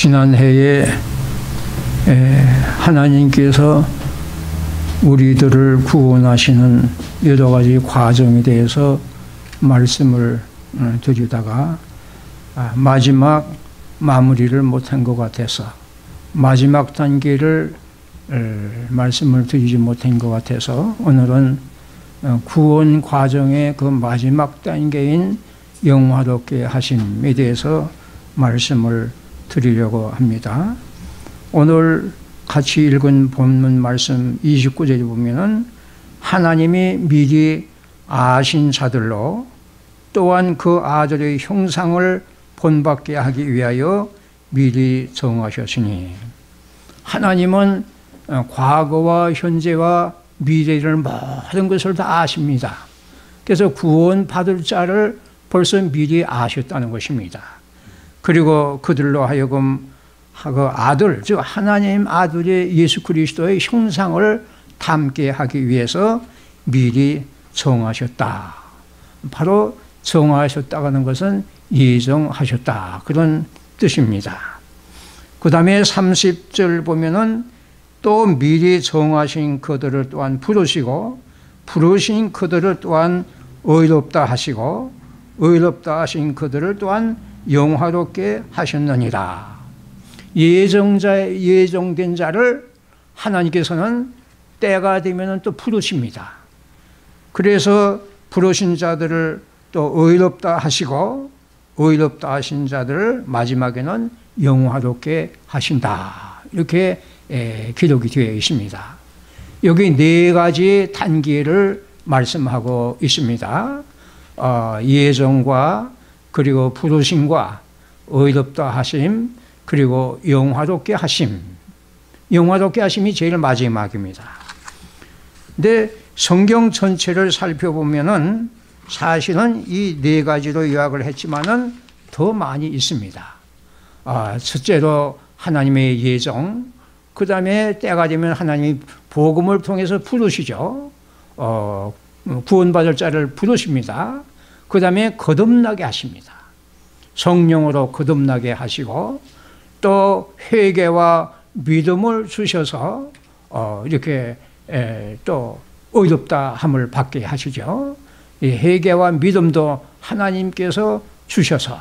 지난해에 하나님께서 우리들을 구원하시는 여러 가지 과정에 대해서 말씀을 어, 드리다가 아, 마지막 마무리를 못한 것 같아서 마지막 단계를 말씀을 드리지 못한 것 같아서 오늘은 어, 구원 과정의 그 마지막 단계인 영화롭게 하심에 대해서 말씀을 드리려고 합니다. 오늘 같이 읽은 본문 말씀 29절에 보면은 하나님이 미리 아신 자들로 또한 그 아들의 형상을 본받게 하기 위하여 미리 정하셨으니 하나님은 어, 과거와 현재와 미래를 모든 것을 다 아십니다. 그래서 구원 받을 자를 벌써 미리 아셨다는 것입니다. 그리고 그들로 하여금 그 아들, 즉 하나님 아들의 예수 그리스도의 형상을 담게 하기 위해서 미리 정하셨다. 바로 정하셨다는 것은 예정하셨다. 그런 뜻입니다. 그 다음에 30절 보면은 또 미리 정하신 그들을 또한 부르시고 부르신 그들을 또한 의롭다 하시고 의롭다 하신 그들을 또한 영화롭게 하셨느니라. 예정자 예정된 자를 하나님께서는 때가 되면 또 부르십니다. 그래서 부르신 자들을 또 의롭다 하시고 의롭다 하신 자들을 마지막에는 영화롭게 하신다. 이렇게 기록이 되어 있습니다. 여기 네 가지 단계를 말씀하고 있습니다. 어, 예정과 그리고 부르심과 의롭다 하심 그리고 영화롭게 하심 영화롭게 하심이 제일 마지막입니다. 근데 성경 전체를 살펴보면은 사실은 이 네 가지로 요약을 했지만은 더 많이 있습니다. 아, 첫째로 하나님의 예정, 그 다음에 때가 되면 하나님이 복음을 통해서 부르시죠. 어, 구원받을 자를 부르십니다. 그 다음에 거듭나게 하십니다. 성령으로 거듭나게 하시고 또 회개와 믿음을 주셔서 어, 이렇게 에, 또 의롭다 함을 받게 하시죠. 이 회개와 믿음도 하나님께서 주셔서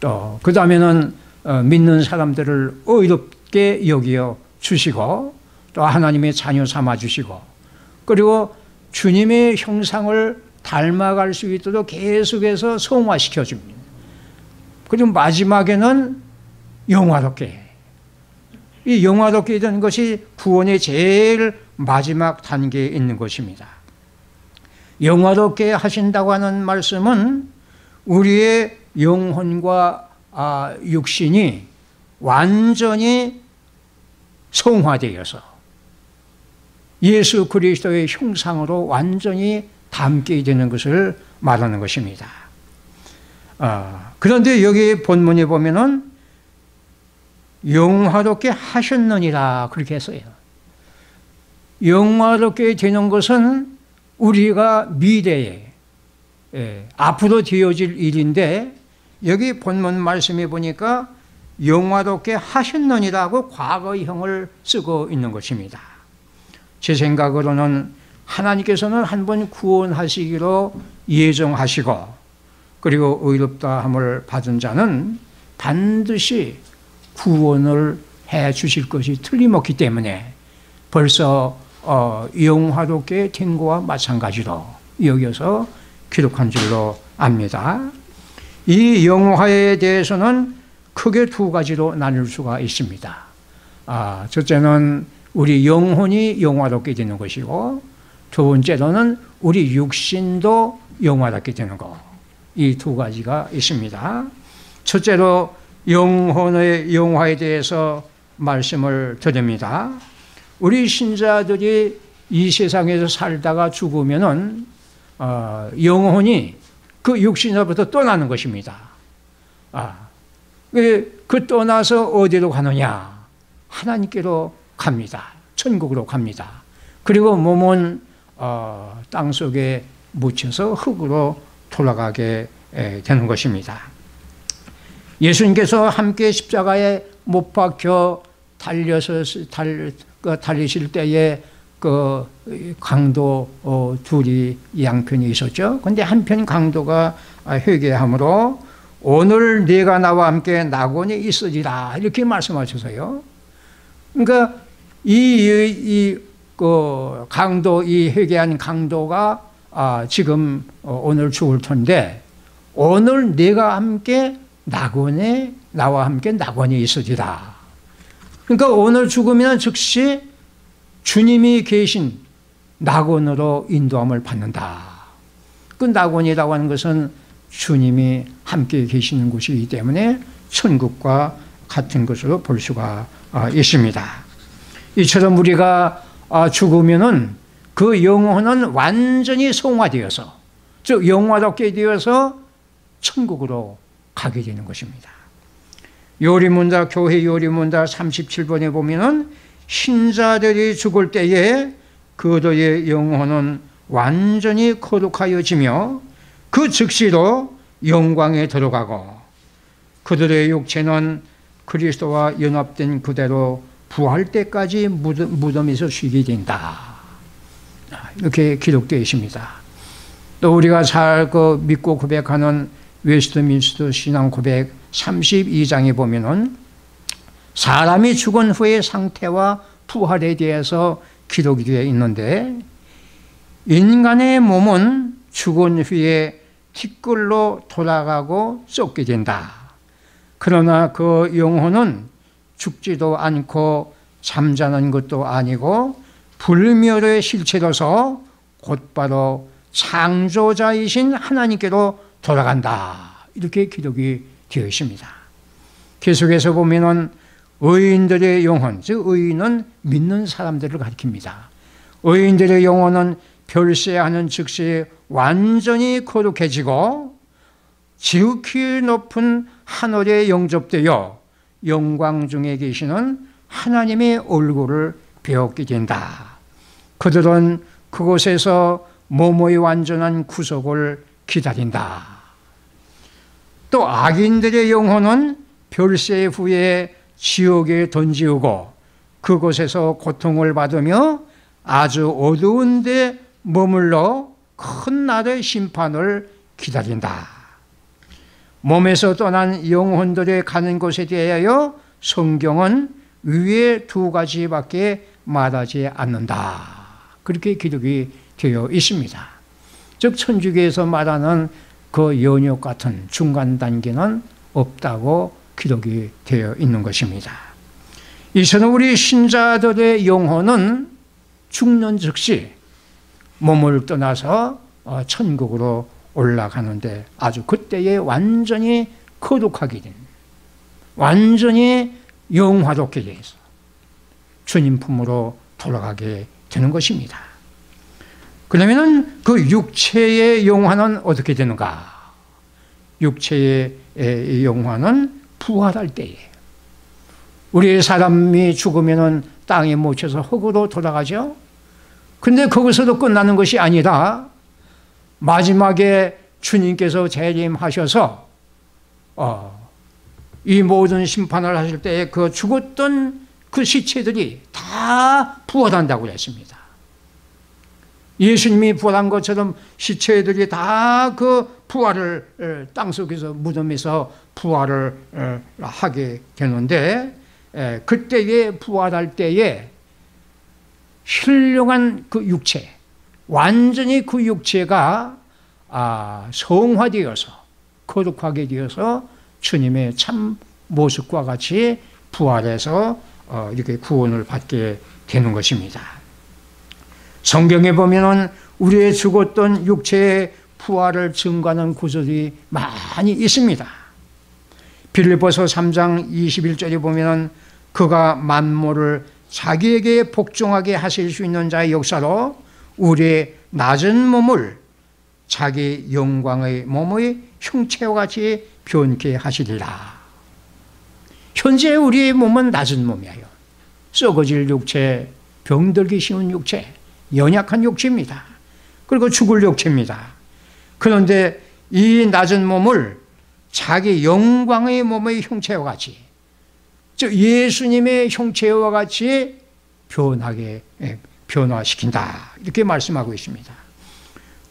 또 그 다음에는 어, 믿는 사람들을 의롭게 여기어 주시고 또 하나님의 자녀 삼아 주시고 그리고 주님의 형상을 닮아갈 수 있도록 계속해서 성화시켜 줍니다. 그리고 마지막에는 영화롭게 이 영화롭게 되는 것이 구원의 제일 마지막 단계에 있는 것입니다. 영화롭게 하신다고 하는 말씀은 우리의 영혼과 아, 육신이 완전히 성화되어서 예수 그리스도의 형상으로 완전히 담게 되는 것을 말하는 것입니다. 아, 그런데 여기 본문에 보면은 영화롭게 하셨느니라 그렇게 했어요. 영화롭게 되는 것은 우리가 미래에 예, 앞으로 되어질 일인데 여기 본문 말씀에 보니까 영화롭게 하셨느니라고 과거형을 쓰고 있는 것입니다. 제 생각으로는 하나님께서는 한 번 구원하시기로 예정하시고 그리고 의롭다 함을 받은 자는 반드시 구원을 해 주실 것이 틀림없기 때문에 벌써 어, 영화롭게 된 거와 마찬가지로 여기서 기록한 줄로 압니다. 이 영화에 대해서는 크게 두 가지로 나눌 수가 있습니다. 아, 첫째는 우리 영혼이 영화롭게 되는 것이고, 두 번째로는 우리 육신도 영화롭게 되는 것. 이 두 가지가 있습니다. 첫째로 영혼의 영화에 대해서 말씀을 드립니다. 우리 신자들이 이 세상에서 살다가 죽으면은 어, 영혼이 그 육신으로부터 떠나는 것입니다. 아, 그, 그 떠나서 어디로 가느냐? 하나님께로 갑니다. 천국으로 갑니다. 그리고 몸은 어, 땅 속에 묻혀서 흙으로 돌아가게 되는 것입니다. 예수님께서 함께 십자가에 못 박혀 달려서 달, 그 달리실 때에 그 강도 어, 둘이 양편이 있었죠. 근데 한편 강도가 회개함으로 오늘 네가 나와 함께 낙원에 있으리라 이렇게 말씀하셔서요. 그러니까 이, 이, 그 강도, 이 회개한 강도가 아, 지금 어, 오늘 죽을 텐데 오늘 네가 함께 낙원에 나와 함께 낙원에 있으리라. 그러니까 오늘 죽으면 즉시 주님이 계신 낙원으로 인도함을 받는다. 그 낙원이라고 하는 것은 주님이 함께 계시는 곳이기 때문에 천국과 같은 것으로 볼 수가 아, 있습니다. 이처럼 우리가 아, 죽으면은 그 영혼은 완전히 성화되어서 즉 영화롭게 되어서 천국으로 가게 되는 것입니다. 요리문다 교회 요리문다 37번에 보면은 신자들이 죽을 때에 그들의 영혼은 완전히 거룩하여지며 그 즉시로 영광에 들어가고 그들의 육체는 그리스도와 연합된 그대로 부활 때까지 무덤 에서 쉬게 된다. 이렇게 기록되어 있습니다. 또 우리가 잘 그 믿고 고백하는 웨스트민스터 신앙 고백 32장에 보면은 사람이 죽은 후의 상태와 부활에 대해서 기록이 되어 있는데 인간의 몸은 죽은 후에 티끌로 돌아가고 썩게 된다. 그러나 그 영혼은 죽지도 않고 잠자는 것도 아니고 불멸의 실체로서 곧바로 창조자이신 하나님께로 돌아간다. 이렇게 기록이 되어 있습니다. 계속해서 보면은 의인들의 영혼, 즉 의인은 믿는 사람들을 가리킵니다. 의인들의 영혼은 별세하는 즉시 완전히 거룩해지고 지극히 높은 하늘에 영접되어 영광 중에 계시는 하나님의 얼굴을 배웠게 된다. 그들은 그곳에서 모모의 완전한 구속을 기다린다. 또 악인들의 영혼은 별세 후에 지옥에 던지우고 그곳에서 고통을 받으며 아주 어두운 데 머물러 큰 날의 심판을 기다린다. 몸에서 떠난 영혼들의 가는 곳에 대하여 성경은 위에 두 가지밖에 말하지 않는다. 그렇게 기록이 되어 있습니다. 즉, 천주교에서 말하는 그 연역 같은 중간 단계는 없다고 기록이 되어 있는 것입니다. 이처럼 우리 신자들의 영혼은 죽는 즉시 몸을 떠나서 어, 천국으로 올라가는데 아주 그때에 완전히 거룩하게 된, 완전히 영화롭게 돼서 주님 품으로 돌아가게 되는 것입니다. 그러면은 그 육체의 영화는 어떻게 되는가? 육체의 영화는 부활할 때에 우리 사람이 죽으면은 땅에 묻혀서 흙으로 돌아가죠. 근데 거기서도 끝나는 것이 아니라 마지막에 주님께서 재림하셔서 어, 이 모든 심판을 하실 때에 그 죽었던 그 시체들이 다 부활한다고 했습니다. 예수님이 부활한 것처럼 시체들이 다 그 부활을 땅 속에서 무덤에서 부활을 하게 되는데 그때에 부활할 때에 훌륭한 그 육체, 완전히 그 육체가 아, 성화되어서 거룩하게 되어서 주님의 참 모습과 같이 부활해서 어, 이렇게 구원을 받게 되는 것입니다. 성경에 보면은 우리의 죽었던 육체의 부활을 증거하는 구절이 많이 있습니다. 빌립보서 3장 21절에 보면은 그가 만물을 자기에게 복종하게 하실 수 있는 자의 역사로 우리의 낮은 몸을 자기 영광의 몸의 형체와 같이 변케 하시리라. 현재 우리의 몸은 낮은 몸이에요. 썩어질 육체, 병들기 쉬운 육체, 연약한 육체입니다. 그리고 죽을 육체입니다. 그런데 이 낮은 몸을 자기 영광의 몸의 형체와 같이 즉 예수님의 형체와 같이 변하게 예, 변화시킨다. 이렇게 말씀하고 있습니다.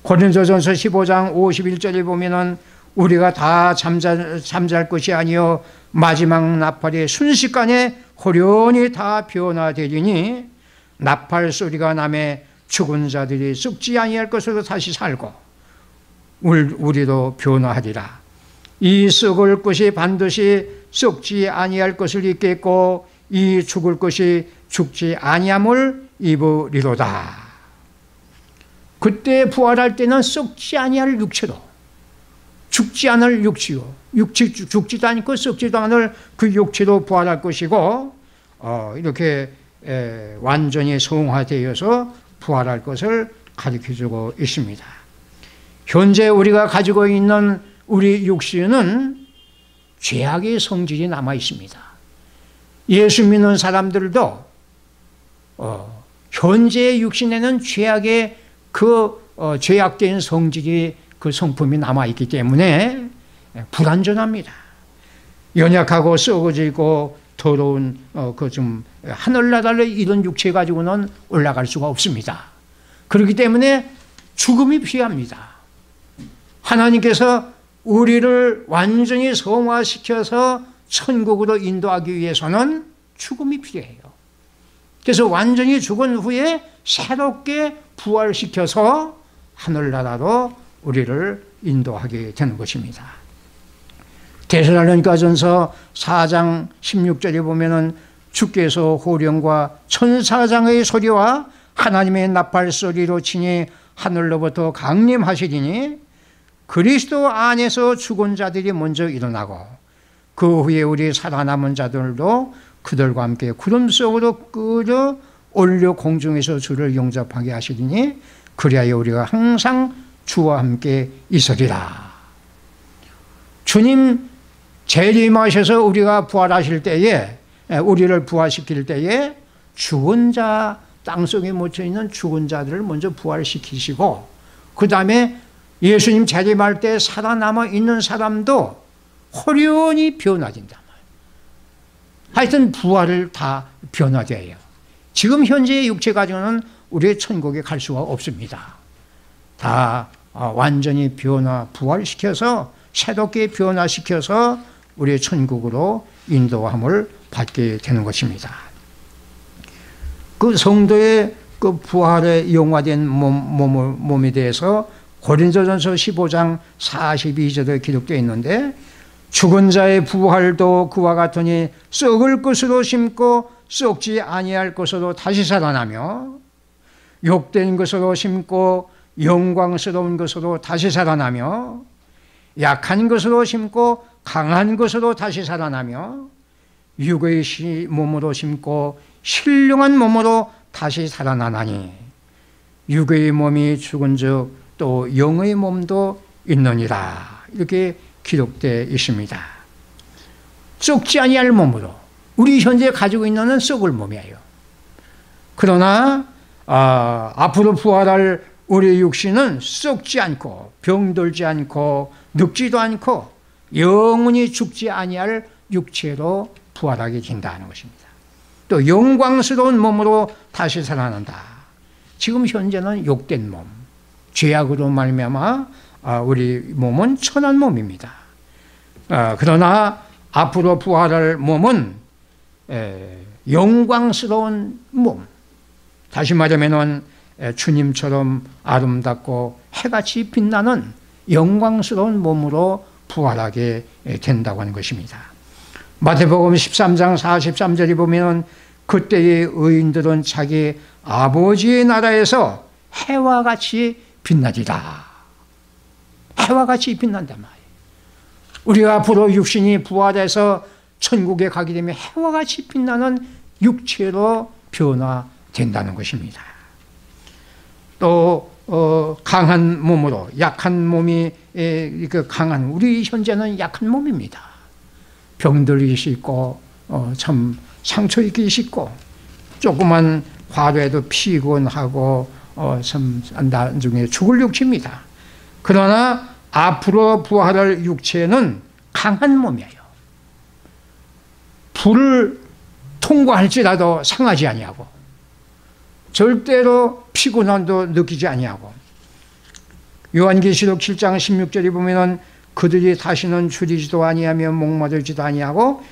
고린도전서 15장 51절에 보면은 우리가 다 잠잘, 잠잘 것이 아니요 마지막 나팔이 순식간에 호련히 다 변화되리니 나팔 소리가 남에 죽은 자들이 썩지 아니할 것으로 다시 살고 우리도 변화하리라. 이 썩을 것이 반드시 썩지 아니할 것을 입겠고 이 죽을 것이 죽지 아니함을 입으리로다. 그때 부활할 때는 썩지 아니할 육체로 죽지 않을 육체요. 육체 죽지도 않고 썩지도 않을 그 육체로 부활할 것이고 어, 이렇게 에, 완전히 성화되어서 부활할 것을 가르쳐 주고 있습니다. 현재 우리가 가지고 있는 우리 육신은 죄악의 성질이 남아 있습니다. 예수 믿는 사람들도 어, 현재 육신에는 죄악의 그 어, 죄악된 성질이 그 성품이 남아 있기 때문에 불완전합니다. 연약하고 썩어지고 더러운 어, 그좀 하늘나라를 이런 육체 가지고는 올라갈 수가 없습니다. 그렇기 때문에 죽음이 필요합니다. 하나님께서 우리를 완전히 성화시켜서 천국으로 인도하기 위해서는 죽음이 필요해요. 그래서 완전히 죽은 후에 새롭게 부활시켜서 하늘나라로 우리를 인도하게 되는 것입니다. 데살로니가전서 4장 16절에 보면은 주께서 호령과 천사장의 소리와 하나님의 나팔 소리로 치니 하늘로부터 강림하시리니 그리스도 안에서 죽은 자들이 먼저 일어나고 그 후에 우리 살아남은 자들도 그들과 함께 구름 속으로 끌어 올려 공중에서 주를 영접하게 하시리니 그리하여 우리가 항상 주와 함께 있으리라. 주님 재림하셔서 우리가 부활하실 때에 우리를 부활시킬 때에 죽은 자 땅속에 묻혀 있는 죽은 자들을 먼저 부활시키시고 그 다음에 예수님 재림할 때 살아남아 있는 사람도 호련히 변화된다. 하여튼 부활을 다 변화돼요. 지금 현재의 육체 가지고는 우리의 천국에 갈 수가 없습니다. 다 어, 완전히 변화, 부활시켜서 새롭게 변화시켜서 우리의 천국으로 인도함을 받게 되는 것입니다. 그 성도의 그 부활에 영화된 몸, 몸, 몸에 대해서 고린도전서 15장 42절에 기록되어 있는데 죽은 자의 부활도 그와 같으니 썩을 것으로 심고 썩지 아니할 것으로 다시 살아나며 욕된 것으로 심고 영광스러운 것으로 다시 살아나며 약한 것으로 심고 강한 것으로 다시 살아나며 육의 몸으로 심고 신령한 몸으로 다시 살아나나니 육의 몸이 죽은 즉 또 영의 몸도 있느니라. 이렇게 기록되어 있습니다. 썩지 아니할 몸으로 우리 현재 가지고 있는 썩을 몸이에요. 그러나 아, 앞으로 부활할 우리 육신은 썩지 않고 병들지 않고 늙지도 않고 영원히 죽지 아니할 육체로 부활하게 된다는 것입니다. 또 영광스러운 몸으로 다시 살아난다. 지금 현재는 욕된 몸, 죄악으로 말미암아 아, 우리 몸은 천한 몸입니다. 아, 그러나 앞으로 부활할 몸은 영광스러운 몸. 다시 말하면 주님처럼 아름답고 해같이 빛나는 영광스러운 몸으로 부활하게 된다고 하는 것입니다. 마태복음 13장 43절에 보면 그때의 의인들은 자기 아버지의 나라에서 해와 같이 빛나리라. 해와 같이 빛난단 말이에요. 우리가 앞으로 육신이 부활해서 천국에 가게 되면 해와 같이 빛나는 육체로 변화된다는 것입니다. 또 어, 강한 몸으로 약한 몸이 에, 그 강한 우리 현재는 약한 몸입니다. 병들기 쉽고 어, 참 상처 입기 쉽고 조그만 화로에도 피곤하고 어, 참 나중에 죽을 육체입니다. 그러나 앞으로 부활할 육체는 강한 몸이에요. 불을 통과할지라도 상하지 아니하고 절대로 피곤함도 느끼지 아니하고 요한계시록 7장 16절에 보면은 그들이 다시는 줄이지도 아니하며 목마르지도 아니하고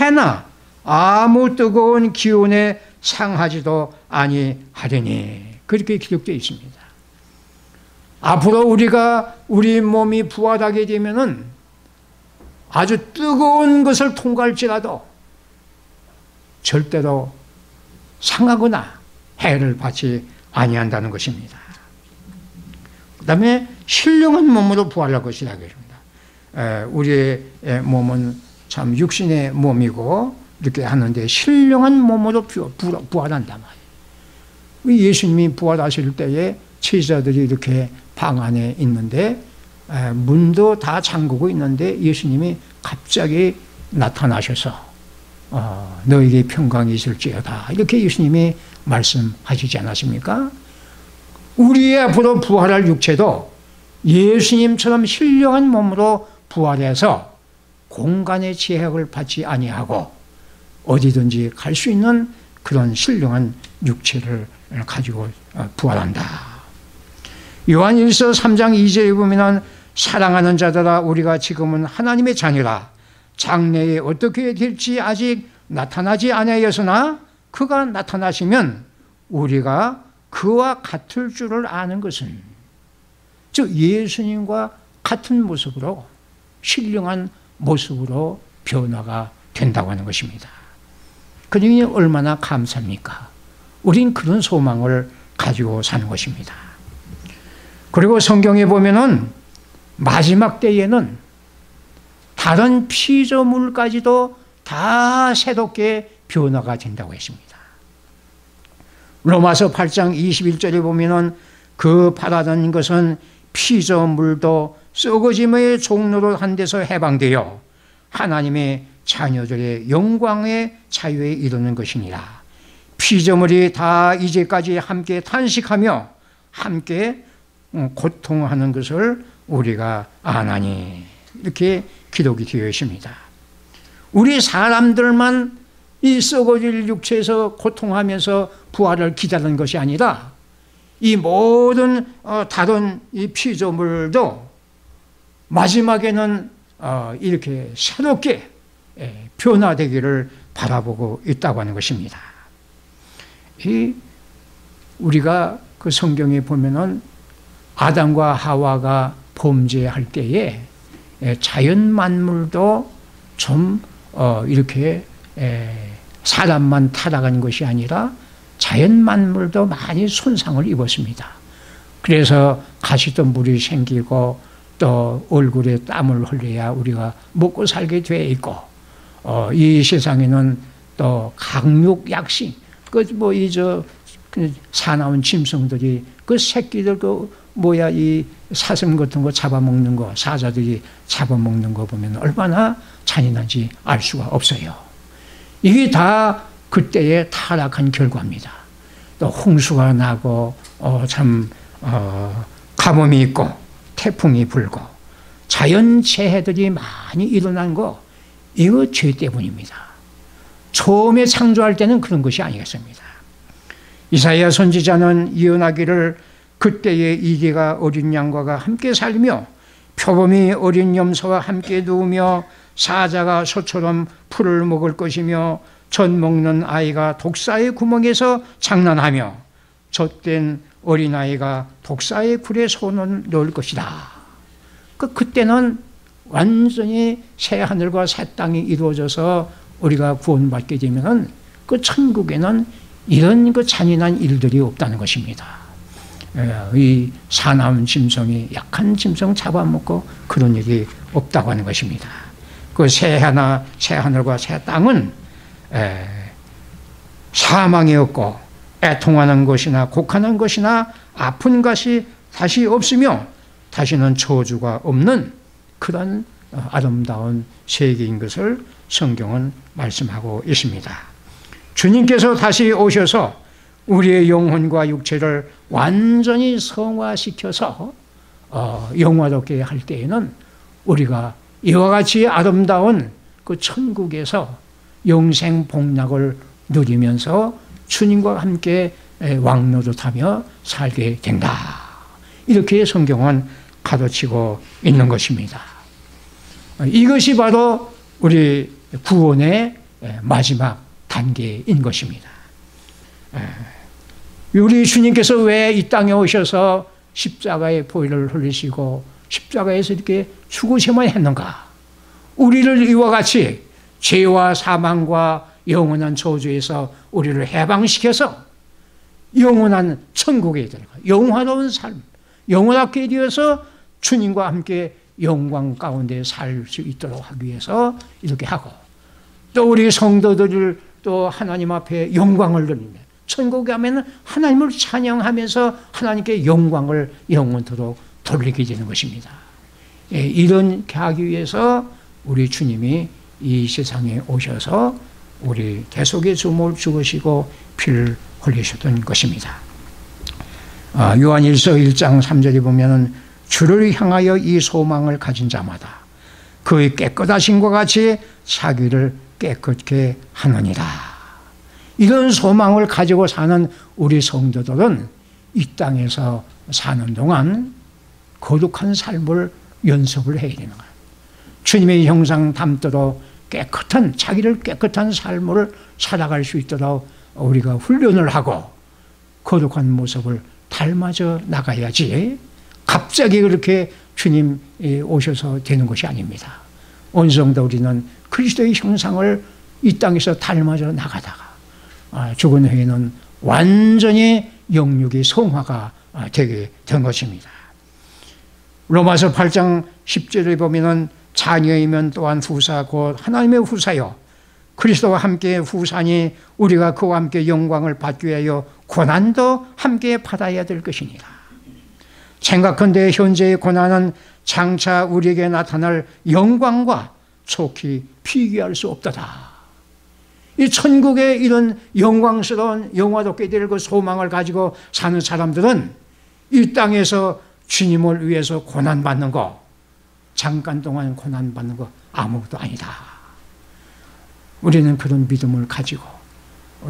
해나 아무 뜨거운 기운에 상하지도 아니하리니 그렇게 기록되어 있습니다. 앞으로 우리가 우리 몸이 부활하게 되면은 아주 뜨거운 것을 통과할지라도 절대로 상하거나 해를 받지 아니한다는 것입니다. 그 다음에 신령한 몸으로 부활할 것이라 그럽니다. 우리의 몸은 참 육신의 몸이고 이렇게 하는데 신령한 몸으로 부활한단 말이에요. 예수님이 부활하실 때에 제자들이 이렇게 방 안에 있는데 문도 다 잠그고 있는데 예수님이 갑자기 나타나셔서 어, 너에게 평강이 있을지어다 이렇게 예수님이 말씀하시지 않았습니까? 우리의 앞으로 부활할 육체도 예수님처럼 신령한 몸으로 부활해서 공간의 제약을 받지 아니하고 어디든지 갈 수 있는 그런 신령한 육체를 가지고 어, 부활한다. 요한일서 3장 2절에 보면 사랑하는 자들아 우리가 지금은 하나님의 자녀라 장래에 어떻게 될지 아직 나타나지 아니하였으나 그가 나타나시면 우리가 그와 같을 줄을 아는 것은 즉 예수님과 같은 모습으로 신령한 모습으로 변화가 된다고 하는 것입니다. 그러니 얼마나 감사합니까? 우린 그런 소망을 가지고 사는 것입니다. 그리고 성경에 보면은 마지막 때에는 다른 피조물까지도 다 새롭게 변화가 된다고 했습니다. 로마서 8장 21절에 보면은 그 바라는 것은 피조물도 썩어짐의 종로로 한 데서 해방되어 하나님의 자녀들의 영광의 자유에 이르는 것이니라. 피조물이 다 이제까지 함께 탄식하며 함께 어, 고통하는 것을 우리가 아나니 이렇게 기록이 되어 있습니다. 우리 사람들만 이 썩어질 육체에서 고통하면서 부활을 기다리는 것이 아니라 이 모든 어, 다른 이 피조물도 마지막에는 어, 이렇게 새롭게 예, 변화되기를 바라보고 있다고 하는 것입니다. 이 우리가 그 성경에 보면은 아담과 하와가 범죄할 때에 예, 자연 만물도 좀 이렇게 사람만 타락한 것이 아니라 자연 만물도 많이 손상을 입었습니다. 그래서 가시덤불이 생기고 또 얼굴에 땀을 흘려야 우리가 먹고 살게 돼 있고 어, 이 세상에는 또 강육 약식 그뭐 이저 그 사나운 짐승들이 그 새끼들 그 뭐야 이 사슴 같은 거 잡아먹는 거 사자들이 잡아먹는 거 보면 얼마나 잔인한지 알 수가 없어요. 이게 다 그때의 타락한 결과입니다. 또 홍수가 나고 어, 참 어, 가뭄이 있고 태풍이 불고 자연 재해들이 많이 일어난 거 이거 죄 때문입니다. 처음에 창조할 때는 그런 것이 아니겠습니다. 이사야 선지자는 예언하기를 그때의 이계가 어린 양과 함께 살며 표범이 어린 염소와 함께 누우며 사자가 소처럼 풀을 먹을 것이며 젖 먹는 아이가 독사의 구멍에서 장난하며 젖된 어린아이가 독사의 굴에 손을 넣을 것이다. 그, 그때는 완전히 새 하늘과 새 땅이 이루어져서 우리가 구원받게 되면은 그 천국에는 이런 그 잔인한 일들이 없다는 것입니다. 예, 이 사나운 짐승이 약한 짐승 잡아먹고 그런 일이 없다고 하는 것입니다. 그 새 하나, 새 하늘과 새 땅은 사망이 없고 애통하는 것이나 곡하는 것이나 아픈 것이 다시 없으며 다시는 저주가 없는 그런 어, 아름다운 세계인 것을 성경은 말씀하고 있습니다. 주님께서 다시 오셔서 우리의 영혼과 육체를 완전히 성화시켜서 어, 영화롭게 할 때에는 우리가 이와 같이 아름다운 그 천국에서 영생 복락을 누리면서 주님과 함께 왕노릇하며 살게 된다. 이렇게 성경은 가르치고 있는 것입니다. 이것이 바로 우리 구원의 마지막 단계인 것입니다. 우리 주님께서 왜 이 땅에 오셔서 십자가의 보혈을 흘리시고 십자가에서 이렇게 죽으셔만 했는가? 우리를 이와 같이 죄와 사망과 영원한 저주에서 우리를 해방시켜서 영원한 천국에 들어가 영화로운 삶, 영원하게 되어서 주님과 함께 영광 가운데 살 수 있도록 하기 위해서 이렇게 하고 또 우리 성도들을 또 하나님 앞에 영광을 돌리며 천국에 가면 하나님을 찬양하면서 하나님께 영광을 영원토록 돌리게 되는 것입니다. 예, 이런 하기 위해서 우리 주님이 이 세상에 오셔서 우리 계속의 주목을 죽으시고 피를 흘리셨던 것입니다. 아, 요한일서 1장 3절에 보면은 주를 향하여 이 소망을 가진 자마다 그의 깨끗하신과 같이 자기를 깨끗게 하느니라. 이런 소망을 가지고 사는 우리 성도들은 이 땅에서 사는 동안 거룩한 삶을 연습을 해야 되는 거예요. 주님의 형상 담도록 깨끗한 자기를 깨끗한 삶을 살아갈 수 있도록 우리가 훈련을 하고 거룩한 모습을 닮아져 나가야지 갑자기 그렇게 주님 오셔서 되는 것이 아닙니다. 온성도 우리는 그리스도의 형상을 이 땅에서 닮아져 나가다가 아, 죽은 후에는 완전히 영육이 성화가 아, 되게 된 것입니다. 로마서 8장 10절에 보면은 자녀이면 또한 후사 곧 하나님의 후사요 그리스도와 함께 후사니 우리가 그와 함께 영광을 받기 위하여 고난도 함께 받아야 될 것이니라. 생각컨대 현재의 고난은 장차 우리에게 나타날 영광과 속히 비교할 수 없다다. 이 천국의 이런 영광스러운 영화롭게 될 그 소망을 가지고 사는 사람들은 이 땅에서 주님을 위해서 고난받는 거, 잠깐 동안 고난받는 거 아무것도 아니다. 우리는 그런 믿음을 가지고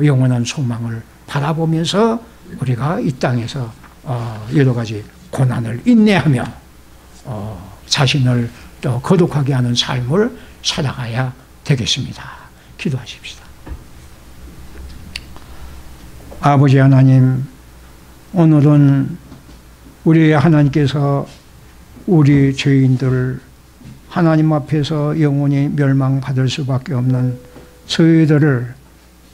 영원한 소망을 바라보면서 우리가 이 땅에서 어, 여러 가지 고난을 인내하며 어, 자신을 또 거룩하게 하는 삶을 살아가야 되겠습니다. 기도하십시다. 아버지 하나님, 오늘은 우리 하나님께서 우리 죄인들 하나님 앞에서 영원히 멸망받을 수밖에 없는 저희들을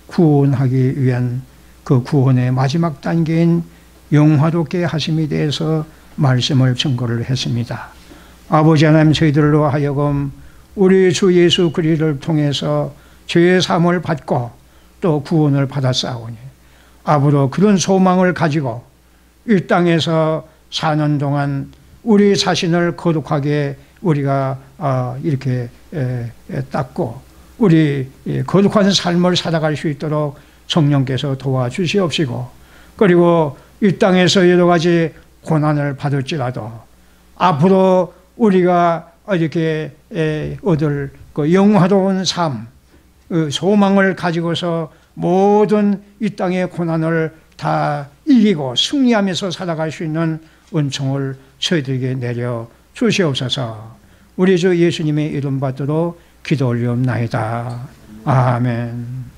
구원하기 위한 그 구원의 마지막 단계인 영화롭게 하심에 대해서 말씀을 증거를 했습니다. 아버지 하나님 저희들로 하여금 우리 주 예수 그리스도를 통해서 죄의 사함을 받고 또 구원을 받았사오니 앞으로 그런 소망을 가지고 이 땅에서 사는 동안 우리 자신을 거룩하게 우리가 아, 이렇게 닦고 우리 거룩한 삶을 살아갈 수 있도록 성령께서 도와주시옵시고 그리고 이 땅에서 여러 가지 고난을 받을지라도 앞으로 우리가 이렇게 얻을 그 영화로운 삶, 그 소망을 가지고서 모든 이 땅의 고난을 다 이기고 승리하면서 살아갈 수 있는 은총을 저희들에게 내려 주시옵소서. 우리 주 예수님의 이름 받들어 기도 올리옵나이다. 아멘.